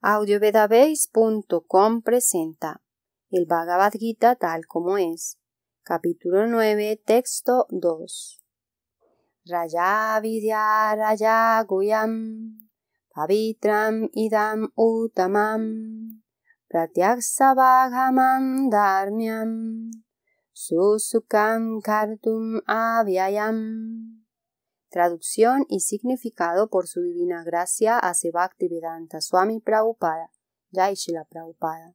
Audiovedabase.com presenta el Bhagavad Gita tal como es. Capítulo 9, texto 2. Raya Vidya Raya Guyam Pavitram Idam Utamam Pratyaksa Dharmyam Susukam Kartum Avyayam Traducción y significado por su divina gracia a Bhaktivedanta Swami Prabhupada, Jai Shila Prabhupada.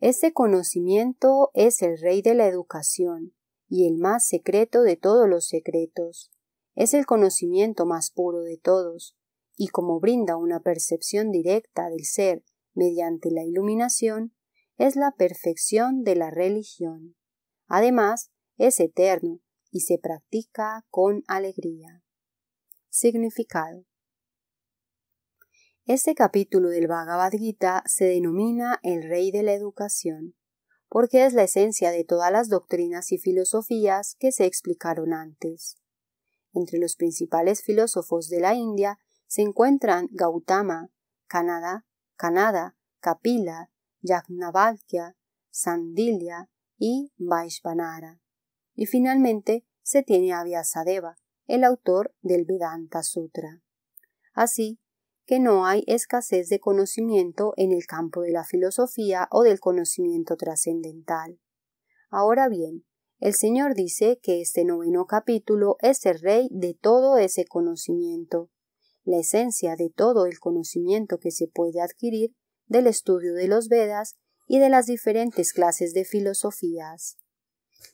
Este conocimiento es el rey de la educación y el más secreto de todos los secretos. Es el conocimiento más puro de todos, y como brinda una percepción directa del ser mediante la iluminación, es la perfección de la religión. Además, es eterno y se practica con alegría. Significado. Este capítulo del Bhagavad Gita se denomina el Rey de la Educación, porque es la esencia de todas las doctrinas y filosofías que se explicaron antes. Entre los principales filósofos de la India se encuentran Gautama, Kanada, Kanada, Kapila, Yajnavalkya, Sandilya y Vaishvanara. Y finalmente se tiene a Vyasadeva, el autor del Vedanta Sutra. Así que no hay escasez de conocimiento en el campo de la filosofía o del conocimiento trascendental. Ahora bien, el Señor dice que este noveno capítulo es el rey de todo ese conocimiento, la esencia de todo el conocimiento que se puede adquirir del estudio de los Vedas y de las diferentes clases de filosofías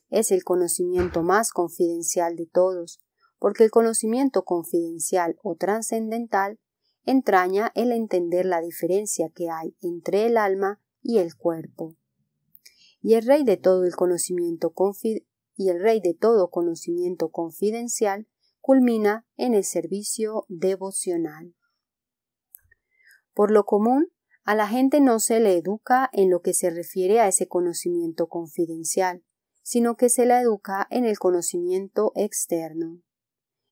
es el conocimiento más confidencial de todos, porque el conocimiento confidencial o trascendental entraña el entender la diferencia que hay entre el alma y el cuerpo. Y el rey de todo el conocimiento y el rey de todo conocimiento confidencial culmina en el servicio devocional. Por lo común, a la gente no se le educa en lo que se refiere a ese conocimiento confidencial, sino que se la educa en el conocimiento externo.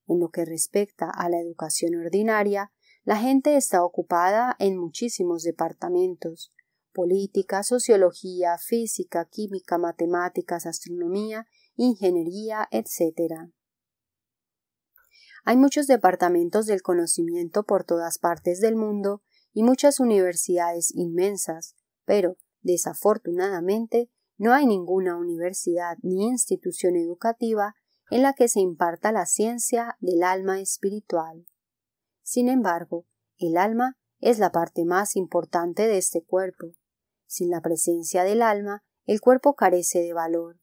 En lo que respecta a la educación ordinaria, la gente está ocupada en muchísimos departamentos política, sociología, física, química, matemáticas, astronomía, ingeniería, etc. Hay muchos departamentos del conocimiento por todas partes del mundo y muchas universidades inmensas, pero, desafortunadamente, no hay ninguna universidad ni institución educativa en la que se imparta la ciencia del alma espiritual. Sin embargo, el alma es la parte más importante de este cuerpo. Sin la presencia del alma, el cuerpo carece de valor.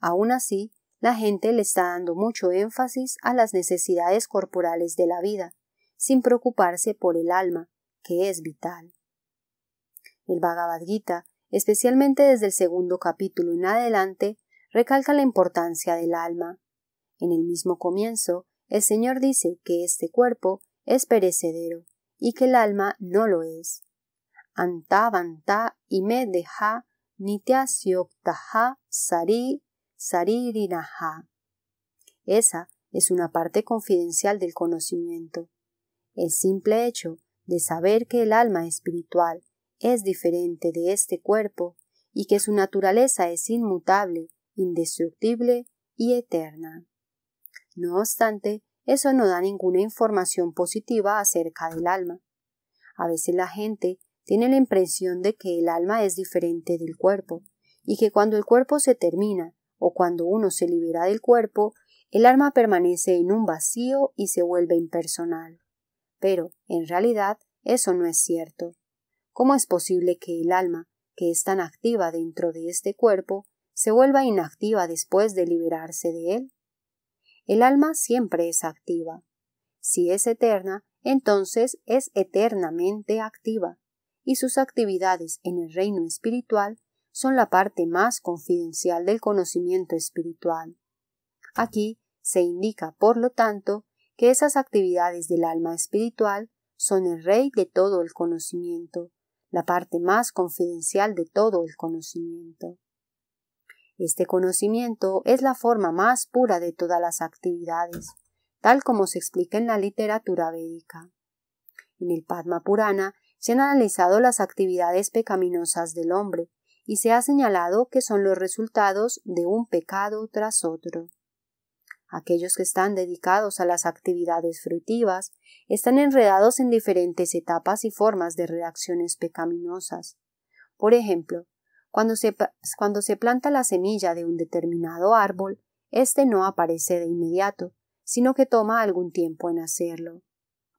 Aun así, la gente le está dando mucho énfasis a las necesidades corporales de la vida, sin preocuparse por el alma, que es vital. El Bhagavad Gita especialmente desde el segundo capítulo en adelante, recalca la importancia del alma. En el mismo comienzo, el Señor dice que este cuerpo es perecedero y que el alma no lo es. Anta y me deja nitya sari saririnaha. Esa es una parte confidencial del conocimiento. El simple hecho de saber que el alma espiritual es diferente de este cuerpo y que su naturaleza es inmutable, indestructible y eterna. No obstante, eso no da ninguna información positiva acerca del alma. A veces la gente tiene la impresión de que el alma es diferente del cuerpo, y que cuando el cuerpo se termina o cuando uno se libera del cuerpo, el alma permanece en un vacío y se vuelve impersonal. Pero, en realidad, eso no es cierto. ¿Cómo es posible que el alma, que es tan activa dentro de este cuerpo, se vuelva inactiva después de liberarse de él? El alma siempre es activa. Si es eterna, entonces es eternamente activa, y sus actividades en el reino espiritual son la parte más confidencial del conocimiento espiritual. Aquí se indica, por lo tanto, que esas actividades del alma espiritual son el rey de todo el conocimiento, la parte más confidencial de todo el conocimiento. Este conocimiento es la forma más pura de todas las actividades, tal como se explica en la literatura védica. En el Padma Purana se han analizado las actividades pecaminosas del hombre y se ha señalado que son los resultados de un pecado tras otro. Aquellos que están dedicados a las actividades fruitivas están enredados en diferentes etapas y formas de reacciones pecaminosas. Por ejemplo, cuando se, cuando se planta la semilla de un determinado árbol, éste no aparece de inmediato, sino que toma algún tiempo en hacerlo.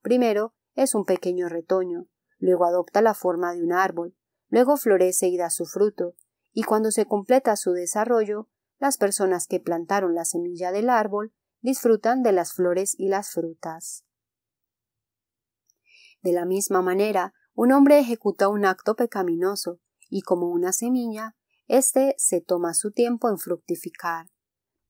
Primero es un pequeño retoño, luego adopta la forma de un árbol, luego florece y da su fruto, y cuando se completa su desarrollo, las personas que plantaron la semilla del árbol disfrutan de las flores y las frutas. De la misma manera, un hombre ejecuta un acto pecaminoso, y como una semilla, éste se toma su tiempo en fructificar.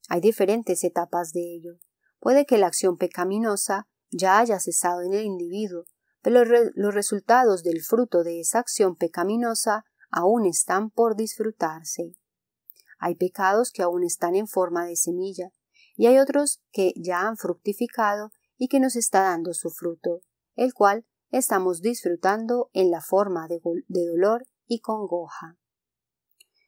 Hay diferentes etapas de ello. Puede que la acción pecaminosa ya haya cesado en el individuo, pero los resultados del fruto de esa acción pecaminosa aún están por disfrutarse. Hay pecados que aún están en forma de semilla, y hay otros que ya han fructificado y que nos está dando su fruto, el cual estamos disfrutando en la forma de, de dolor y congoja.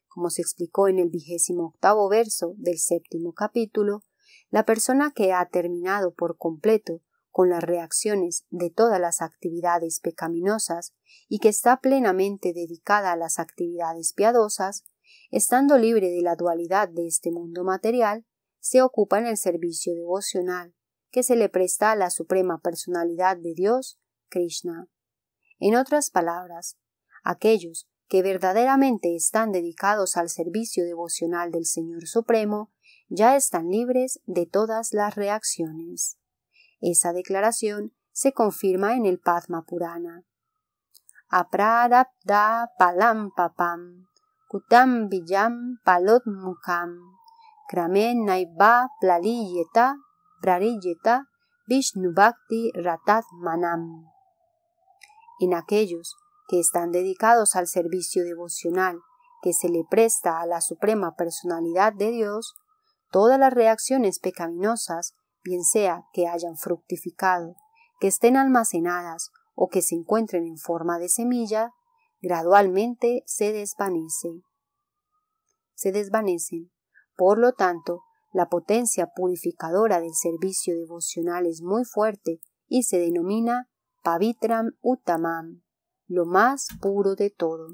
Como se explicó en el vigésimo octavo verso del séptimo capítulo, la persona que ha terminado por completo con las reacciones de todas las actividades pecaminosas y que está plenamente dedicada a las actividades piadosas, estando libre de la dualidad de este mundo material, se ocupa en el servicio devocional que se le presta a la suprema personalidad de Dios, Krishna. En otras palabras, aquellos que verdaderamente están dedicados al servicio devocional del Señor Supremo ya están libres de todas las reacciones. Esa declaración se confirma en el Padma Purana. Aprarabda palam papam, kutam bijam palot mukam, kramen naiba plaliyeta, prariyeta, vishnu bhakti ratat manam. En aquellos que están dedicados al servicio devocional que se le presta a la suprema personalidad de Dios, todas las reacciones pecaminosas bien sea que hayan fructificado, que estén almacenadas o que se encuentren en forma de semilla, gradualmente se desvanece. Se desvanecen. Por lo tanto, la potencia purificadora del servicio devocional es muy fuerte y se denomina Pavitram Uttamam, lo más puro de todo.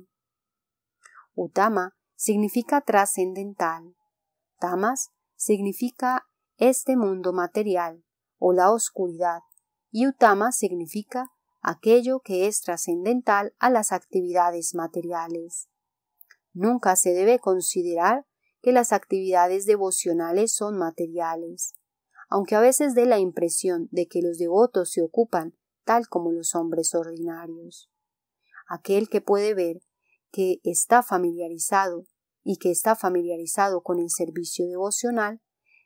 Utama significa trascendental. Tamas significa este mundo material o la oscuridad, y Utama significa aquello que es trascendental a las actividades materiales. Nunca se debe considerar que las actividades devocionales son materiales, aunque a veces dé la impresión de que los devotos se ocupan tal como los hombres ordinarios. Aquel que puede ver que está familiarizado y que está familiarizado con el servicio devocional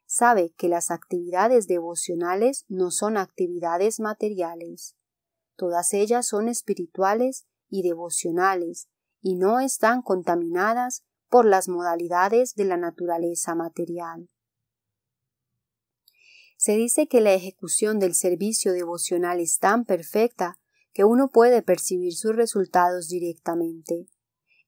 sabe que las actividades devocionales no son actividades materiales. Todas ellas son espirituales y devocionales y no están contaminadas por las modalidades de la naturaleza material. Se dice que la ejecución del servicio devocional es tan perfecta que uno puede percibir sus resultados directamente.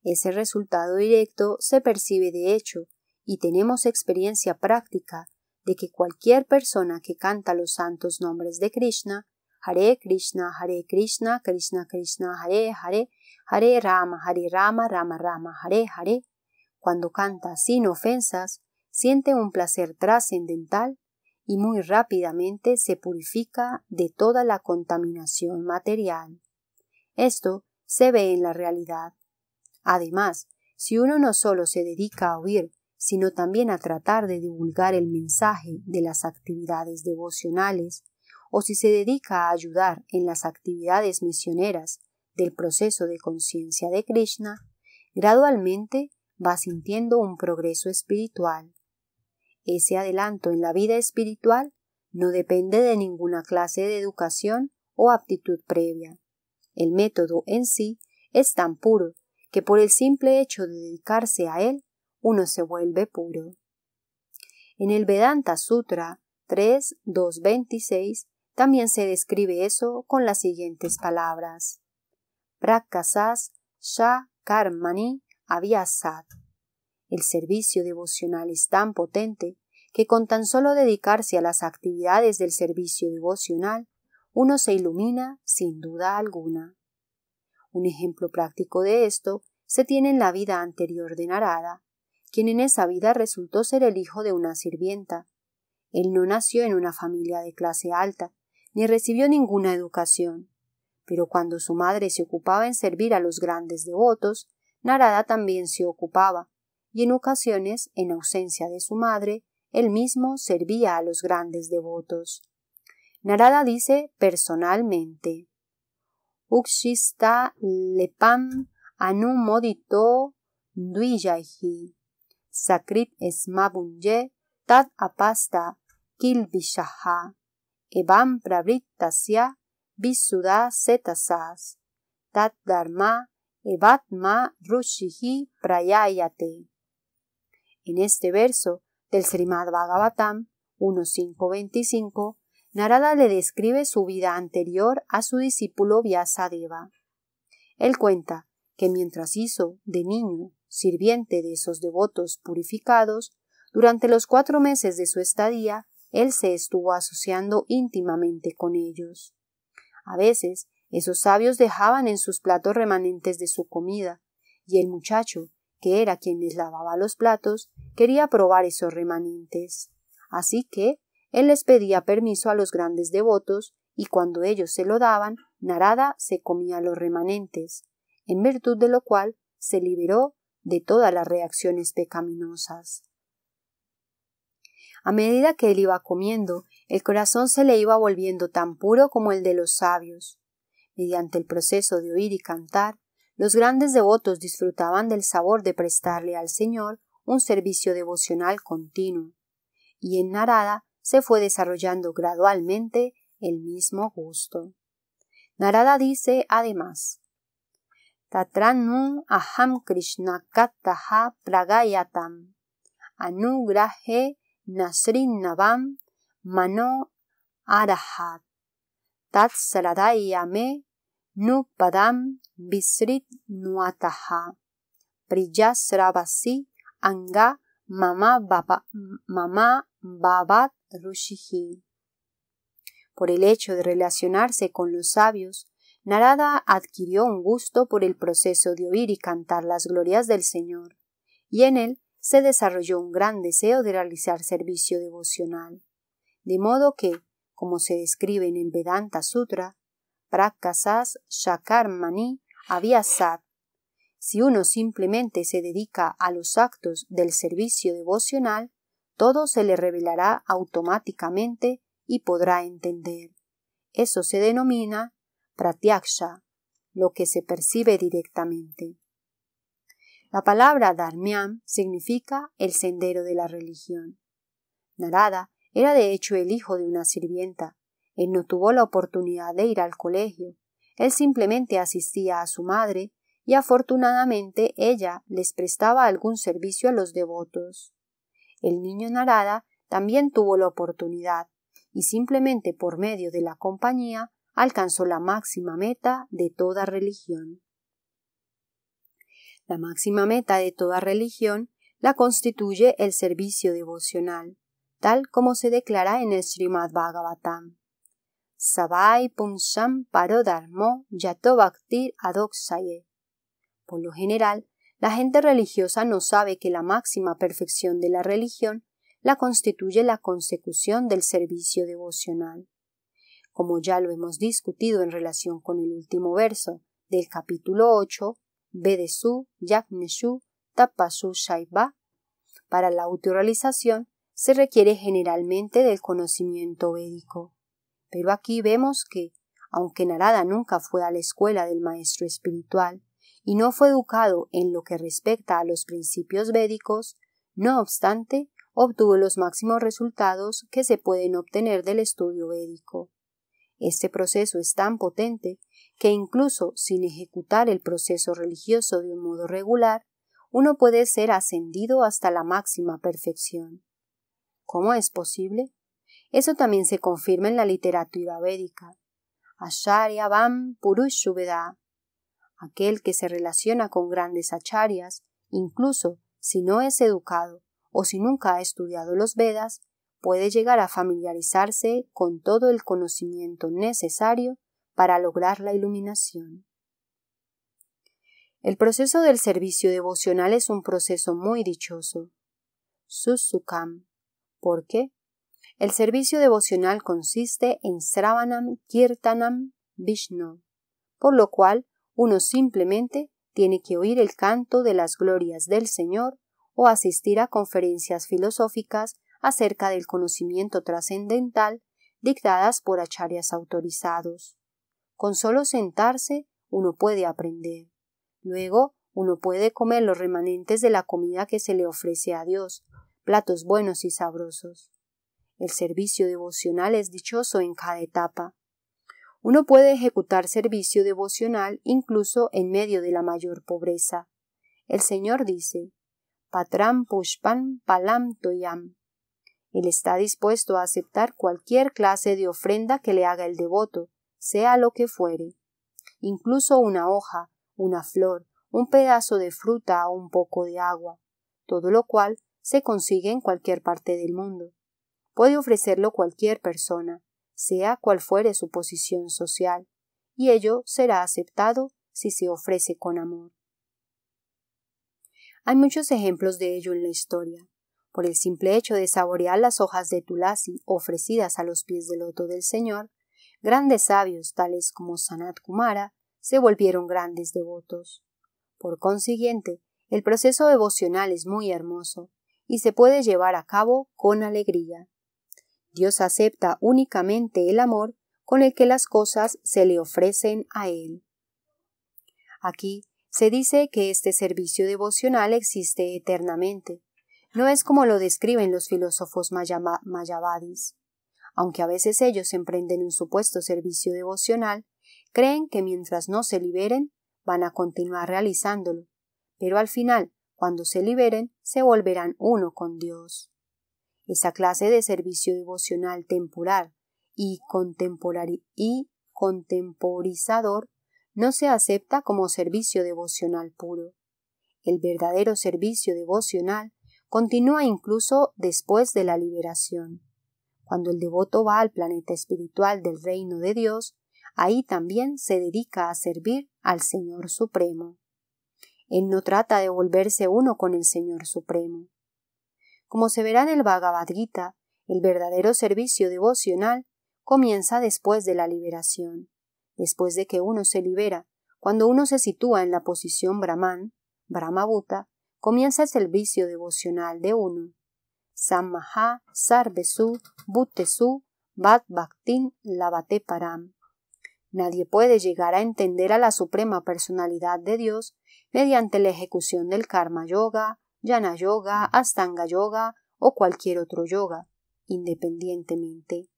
Ese resultado directo se percibe de hecho y tenemos experiencia práctica de que cualquier persona que canta los santos nombres de Krishna, Hare Krishna, Hare Krishna, Krishna Krishna, Hare Hare, Hare Rama, Hare Rama, Rama Rama, Hare Hare, cuando canta sin ofensas, siente un placer trascendental y muy rápidamente se purifica de toda la contaminación material. Esto se ve en la realidad. Además, si uno no solo se dedica a oír sino también a tratar de divulgar el mensaje de las actividades devocionales, o si se dedica a ayudar en las actividades misioneras del proceso de conciencia de Krishna, gradualmente va sintiendo un progreso espiritual. Ese adelanto en la vida espiritual no depende de ninguna clase de educación o aptitud previa. El método en sí es tan puro que por el simple hecho de dedicarse a él uno se vuelve puro. En el Vedanta Sutra 3.2.26 también se describe eso con las siguientes palabras. prakasas sha karmani avyasat. El servicio devocional es tan potente que con tan solo dedicarse a las actividades del servicio devocional, uno se ilumina sin duda alguna. Un ejemplo práctico de esto se tiene en la vida anterior de Narada, quien en esa vida resultó ser el hijo de una sirvienta. Él no nació en una familia de clase alta, ni recibió ninguna educación. Pero cuando su madre se ocupaba en servir a los grandes devotos, Narada también se ocupaba, y en ocasiones, en ausencia de su madre, él mismo servía a los grandes devotos. Narada dice personalmente Ukshista lepam anumodito duiyahi sakrit esmabunye tad apasta kilvishaha evam pravrittasya visuda setasas tat dharma evatma rushihi prayayate. En este verso del Srimad Bhagavatam 1.5.25, Narada le describe su vida anterior a su discípulo Vyasadeva. Él cuenta que mientras hizo de niño sirviente de esos devotos purificados, durante los cuatro meses de su estadía, él se estuvo asociando íntimamente con ellos. A veces, esos sabios dejaban en sus platos remanentes de su comida, y el muchacho, que era quien les lavaba los platos, quería probar esos remanentes. Así que él les pedía permiso a los grandes devotos, y cuando ellos se lo daban, Narada se comía los remanentes, en virtud de lo cual se liberó de todas las reacciones pecaminosas. A medida que él iba comiendo, el corazón se le iba volviendo tan puro como el de los sabios. Mediante el proceso de oír y cantar, los grandes devotos disfrutaban del sabor de prestarle al Señor un servicio devocional continuo, y en Narada se fue desarrollando gradualmente el mismo gusto. Narada dice además Tatranum aham Krishna kataha pragayatam anugrahe nasrin navam mano arahat tat saradayame nupadam visrit nuataha priyasravasi anga mama baba, mama babat rushihi. Por el hecho de relacionarse con los sabios Narada adquirió un gusto por el proceso de oír y cantar las glorias del Señor, y en él se desarrolló un gran deseo de realizar servicio devocional. De modo que, como se describe en el Vedanta Sutra, Prakasas Shakarmani Avyasat, si uno simplemente se dedica a los actos del servicio devocional, todo se le revelará automáticamente y podrá entender. Eso se denomina pratyaksha, lo que se percibe directamente. La palabra dharmyam significa el sendero de la religión. Narada era de hecho el hijo de una sirvienta. Él no tuvo la oportunidad de ir al colegio. Él simplemente asistía a su madre y afortunadamente ella les prestaba algún servicio a los devotos. El niño Narada también tuvo la oportunidad y simplemente por medio de la compañía alcanzó la máxima meta de toda religión. La máxima meta de toda religión la constituye el servicio devocional, tal como se declara en el Srimad Bhagavatam. Sabai Pumsham Parodharmo Yato Bhaktir Adoksaye. Por lo general, la gente religiosa no sabe que la máxima perfección de la religión la constituye la consecución del servicio devocional como ya lo hemos discutido en relación con el último verso del capítulo 8, Bedesu Yakneshu Tapasu Shaiba. Para la autorrealización se requiere generalmente del conocimiento védico. Pero aquí vemos que, aunque Narada nunca fue a la escuela del maestro espiritual y no fue educado en lo que respecta a los principios védicos, no obstante, obtuvo los máximos resultados que se pueden obtener del estudio védico. Este proceso es tan potente que incluso sin ejecutar el proceso religioso de un modo regular, uno puede ser ascendido hasta la máxima perfección. ¿Cómo es posible? Eso también se confirma en la literatura védica. Asharya Vam Purushuveda. Aquel que se relaciona con grandes acharias, incluso si no es educado o si nunca ha estudiado los Vedas, puede llegar a familiarizarse con todo el conocimiento necesario para lograr la iluminación. El proceso del servicio devocional es un proceso muy dichoso. Susukam. ¿Por qué? El servicio devocional consiste en Sravanam Kirtanam Vishnu, por lo cual uno simplemente tiene que oír el canto de las glorias del Señor o asistir a conferencias filosóficas acerca del conocimiento trascendental dictadas por acharyas autorizados. Con solo sentarse uno puede aprender. Luego uno puede comer los remanentes de la comida que se le ofrece a Dios, platos buenos y sabrosos. El servicio devocional es dichoso en cada etapa. Uno puede ejecutar servicio devocional incluso en medio de la mayor pobreza. El Señor dice, Patram pushpan palam toyam. Él está dispuesto a aceptar cualquier clase de ofrenda que le haga el devoto, sea lo que fuere, incluso una hoja, una flor, un pedazo de fruta o un poco de agua, todo lo cual se consigue en cualquier parte del mundo. Puede ofrecerlo cualquier persona, sea cual fuere su posición social, y ello será aceptado si se ofrece con amor. Hay muchos ejemplos de ello en la historia. Por el simple hecho de saborear las hojas de tulasi ofrecidas a los pies del loto del Señor, grandes sabios tales como Sanat Kumara se volvieron grandes devotos. Por consiguiente, el proceso devocional es muy hermoso y se puede llevar a cabo con alegría. Dios acepta únicamente el amor con el que las cosas se le ofrecen a Él. Aquí se dice que este servicio devocional existe eternamente. No es como lo describen los filósofos mayavadis. Aunque a veces ellos emprenden un supuesto servicio devocional, creen que mientras no se liberen, van a continuar realizándolo, pero al final, cuando se liberen, se volverán uno con Dios. Esa clase de servicio devocional temporal y, y contemporizador no se acepta como servicio devocional puro. El verdadero servicio devocional continúa incluso después de la liberación. Cuando el devoto va al planeta espiritual del reino de Dios, ahí también se dedica a servir al Señor Supremo. Él no trata de volverse uno con el Señor Supremo. Como se verá en el Bhagavad Gita, el verdadero servicio devocional comienza después de la liberación, después de que uno se libera, cuando uno se sitúa en la posición Brahman, Brahmabhuta, comienza el servicio devocional de uno. Sammaha Sarvesu Bhutesu Bhat Bhaktin Lavate Param. Nadie puede llegar a entender a la suprema personalidad de Dios mediante la ejecución del karma yoga, jnana yoga, astanga yoga o cualquier otro yoga, independientemente.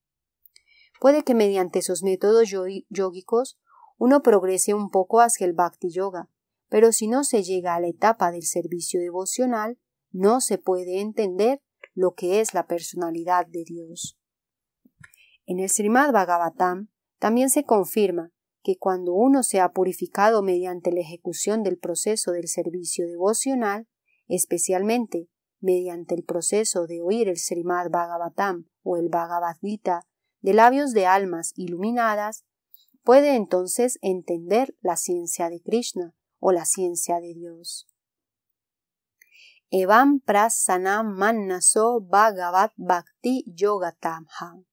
Puede que mediante esos métodos yógicos uno progrese un poco hacia el bhakti yoga, pero si no se llega a la etapa del servicio devocional, no se puede entender lo que es la personalidad de Dios. En el Srimad Bhagavatam también se confirma que cuando uno se ha purificado mediante la ejecución del proceso del servicio devocional, especialmente mediante el proceso de oír el Srimad Bhagavatam o el Bhagavad Gita de labios de almas iluminadas, puede entonces entender la ciencia de Krishna o la ciencia de Dios. Evam prasanam mannaso bhagavat bhakti yogatamha.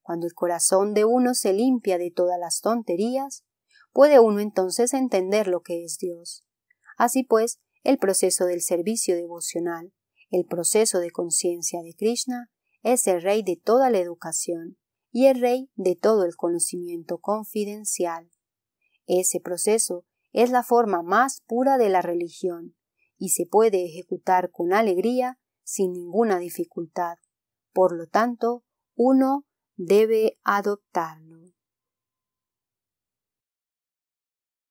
Cuando el corazón de uno se limpia de todas las tonterías, puede uno entonces entender lo que es Dios. Así pues, el proceso del servicio devocional, el proceso de conciencia de Krishna, es el rey de toda la educación y el rey de todo el conocimiento confidencial. Ese proceso es la forma más pura de la religión y se puede ejecutar con alegría sin ninguna dificultad. Por lo tanto, uno debe adoptarlo.